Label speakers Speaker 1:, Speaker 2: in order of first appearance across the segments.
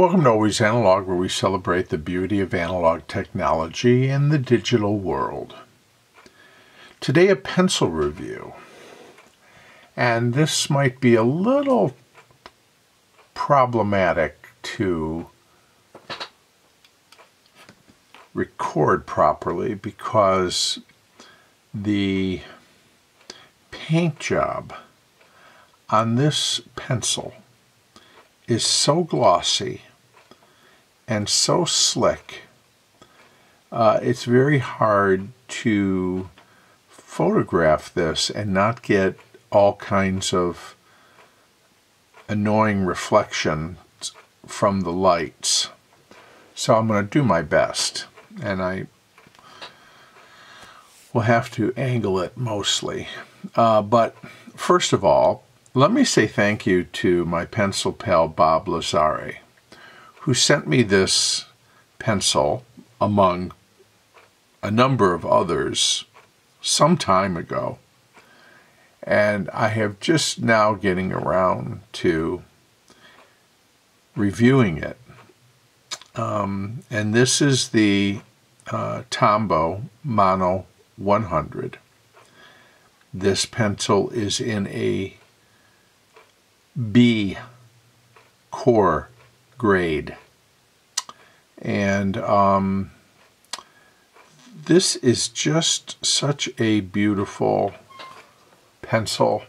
Speaker 1: Welcome to Always Analog, where we celebrate the beauty of analog technology in the digital world. Today, a pencil review. And this might be a little problematic to record properly because the paint job on this pencil is so glossy and so slick. Uh, it's very hard to photograph this and not get all kinds of annoying reflections from the lights. So I'm going to do my best and I will have to angle it mostly. Uh, but first of all, let me say thank you to my pencil pal Bob Lazzari, who sent me this pencil among a number of others some time ago. And I have just now getting around to reviewing it. Um, and this is the uh, Tombow Mono 100. This pencil is in a B core grade. And um, this is just such a beautiful pencil.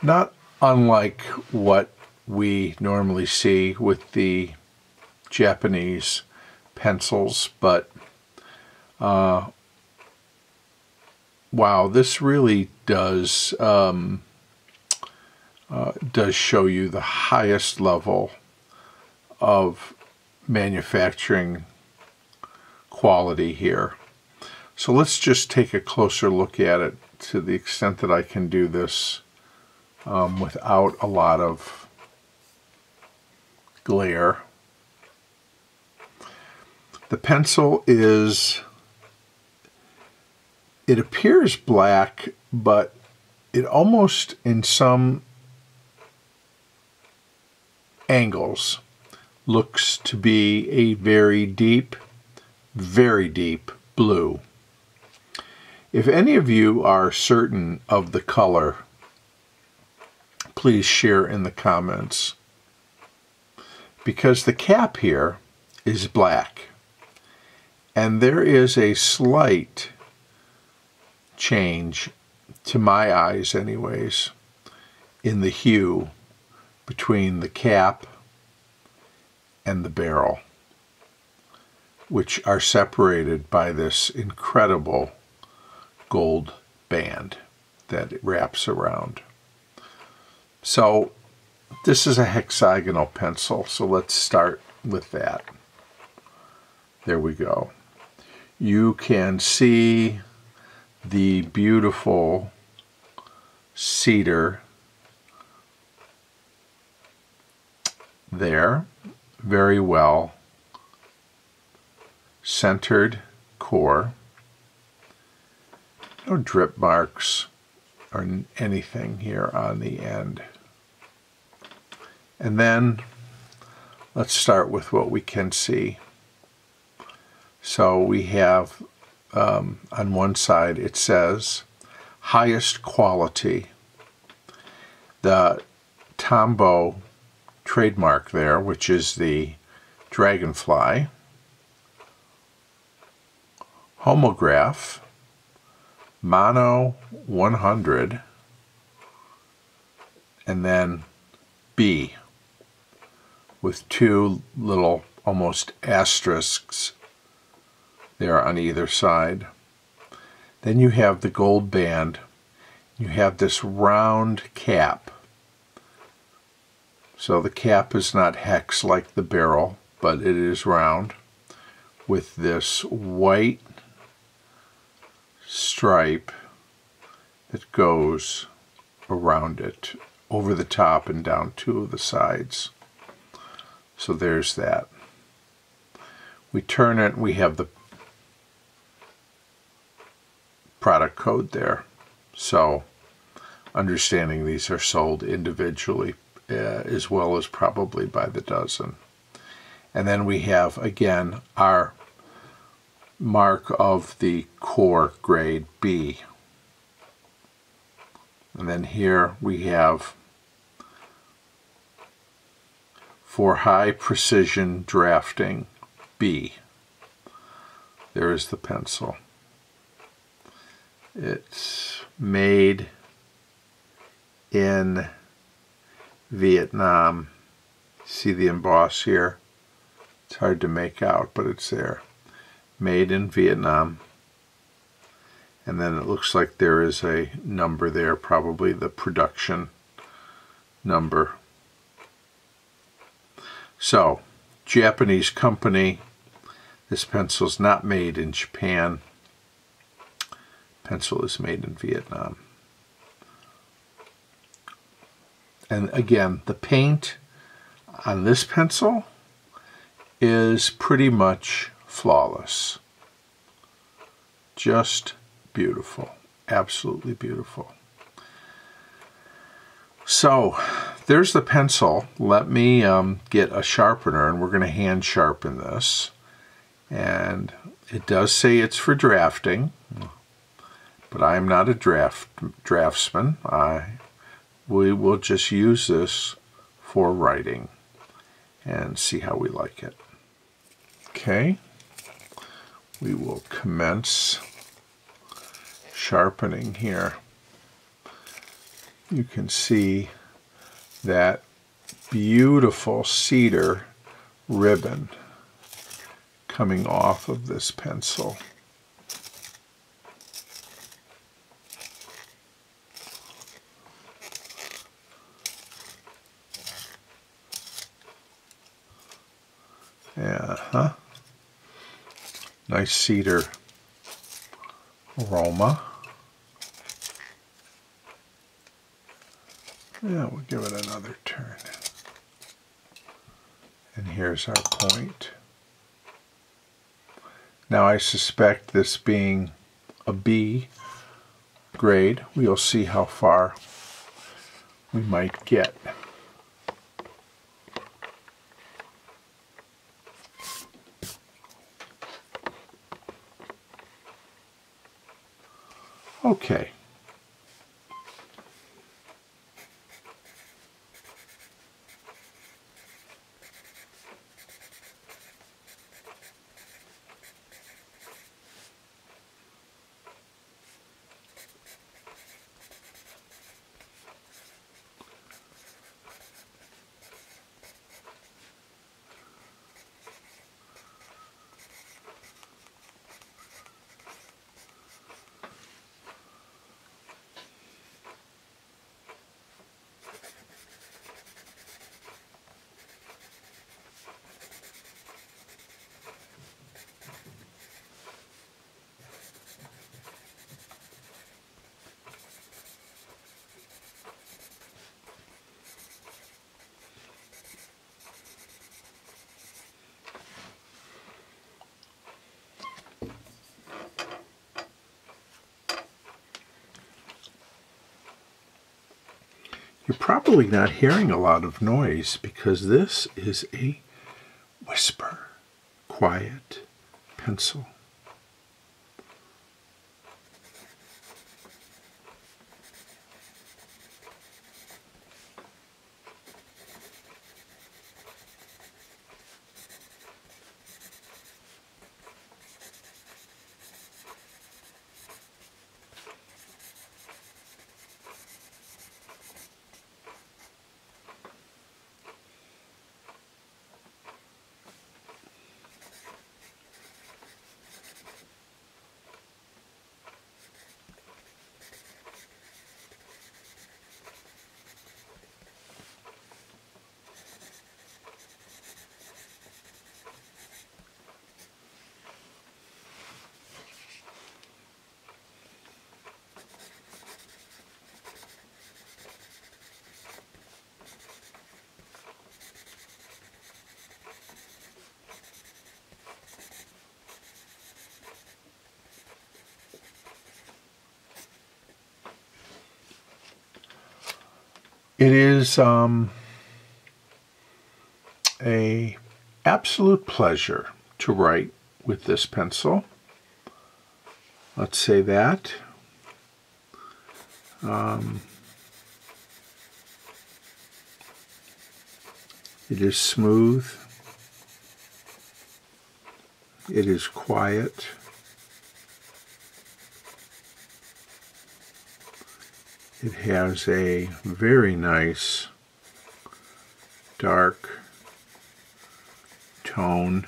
Speaker 1: Not unlike what we normally see with the Japanese pencils, but uh, wow, this really does um, uh, does show you the highest level of manufacturing quality here. So let's just take a closer look at it to the extent that I can do this um, without a lot of glare. The pencil is, it appears black, but it almost in some angles looks to be a very deep, very deep blue. If any of you are certain of the color, please share in the comments. Because the cap here is black. And there is a slight change, to my eyes anyways, in the hue between the cap and the barrel, which are separated by this incredible gold band that wraps around. So this is a hexagonal pencil, so let's start with that. There we go. You can see the beautiful cedar there very well centered core. No drip marks or anything here on the end. And then let's start with what we can see. So we have um, on one side it says highest quality. The Tombow trademark there, which is the dragonfly. Homograph, Mono 100, and then B with two little almost asterisks there on either side. Then you have the gold band. You have this round cap so the cap is not hex like the barrel, but it is round with this white stripe that goes around it over the top and down two of the sides. So there's that. We turn it, we have the product code there. So understanding these are sold individually uh, as well as probably by the dozen. And then we have, again, our mark of the core grade B. And then here we have for high precision drafting B. There is the pencil. It's made in Vietnam. See the emboss here? It's hard to make out, but it's there. Made in Vietnam. And then it looks like there is a number there, probably the production number. So, Japanese company. This pencil is not made in Japan. Pencil is made in Vietnam. And again, the paint on this pencil is pretty much flawless. Just beautiful. Absolutely beautiful. So there's the pencil. Let me um, get a sharpener and we're going to hand sharpen this. And it does say it's for drafting, but I am not a draft draftsman. I we will just use this for writing and see how we like it. Okay, we will commence sharpening here. You can see that beautiful cedar ribbon coming off of this pencil. Yeah, huh? Nice cedar aroma. Yeah, we'll give it another turn. And here's our point. Now I suspect this being a B grade, we'll see how far we might get. Okay. You're probably not hearing a lot of noise because this is a whisper, quiet pencil. It is um, a absolute pleasure to write with this pencil. Let's say that. Um, it is smooth. It is quiet. It has a very nice dark tone.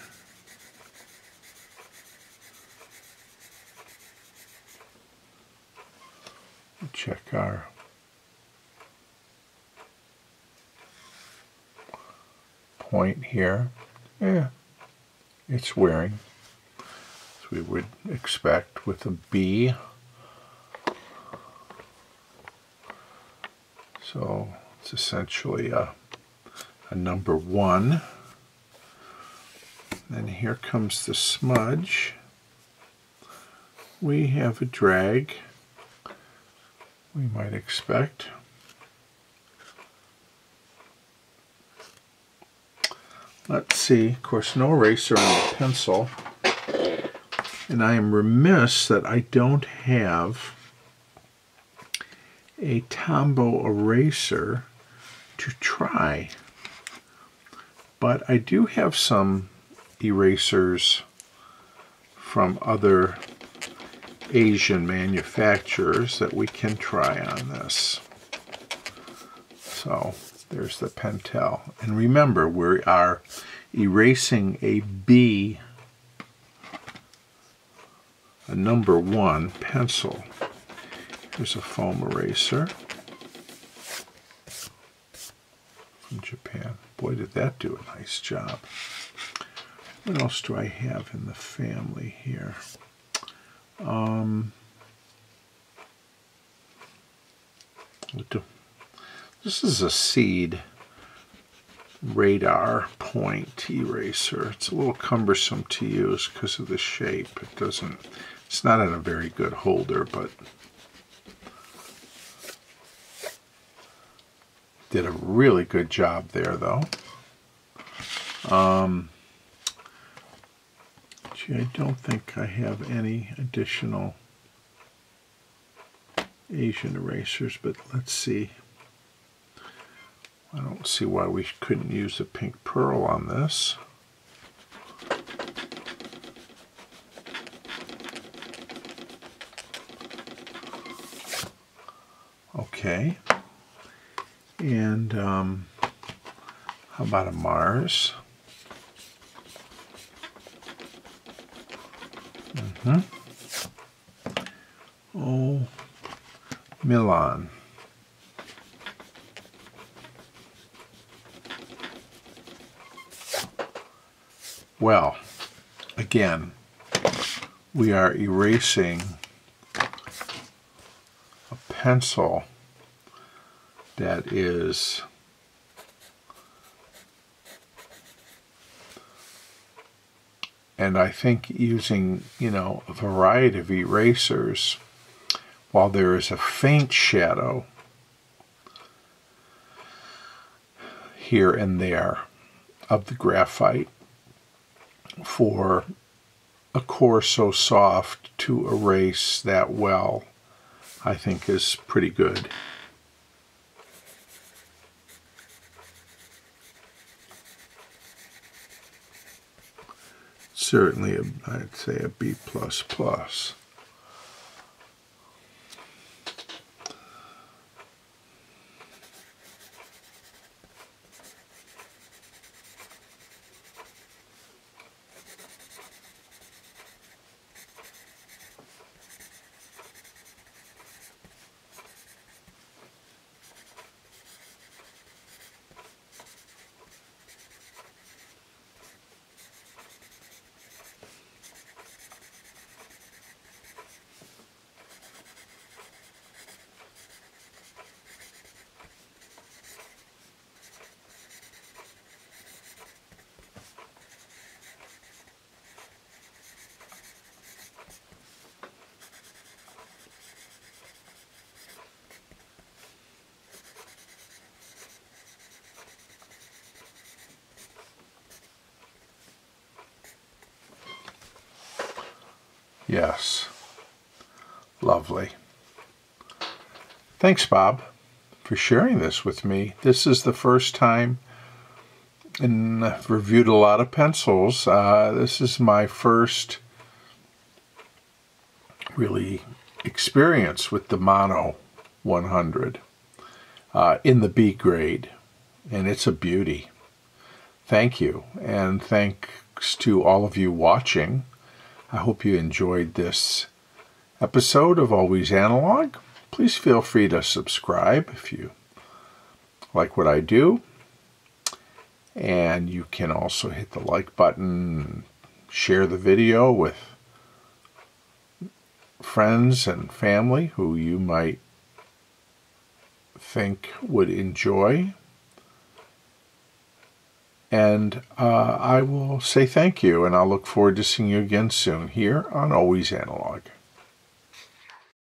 Speaker 1: Check our point here. Yeah, it's wearing, as we would expect with a B. So it's essentially a, a number one. Then here comes the smudge. We have a drag we might expect. Let's see, of course no eraser on the pencil. And I am remiss that I don't have a Tombow eraser to try. But I do have some erasers from other Asian manufacturers that we can try on this. So there's the Pentel. And remember, we are erasing a B, a number one pencil. Here's a foam eraser from Japan. Boy, did that do a nice job. What else do I have in the family here? Um, this is a seed radar point eraser. It's a little cumbersome to use because of the shape. It doesn't, it's not in a very good holder, but Did a really good job there, though. Um, gee, I don't think I have any additional Asian erasers, but let's see. I don't see why we couldn't use the pink pearl on this. Okay. And um, how about a Mars? Mm-hmm. Oh, Milan. Well, again, we are erasing a pencil that is and I think using, you know, a variety of erasers, while there is a faint shadow here and there of the graphite for a core so soft to erase that well, I think is pretty good. Certainly, I'd say a B plus plus. Yes. Lovely. Thanks, Bob, for sharing this with me. This is the first time, and I've reviewed a lot of pencils. Uh, this is my first really experience with the Mono 100 uh, in the B grade, and it's a beauty. Thank you, and thanks to all of you watching. I hope you enjoyed this episode of Always Analog. Please feel free to subscribe if you like what I do. And you can also hit the like button, share the video with friends and family who you might think would enjoy. And uh, I will say thank you, and I'll look forward to seeing you again soon here on Always Analog.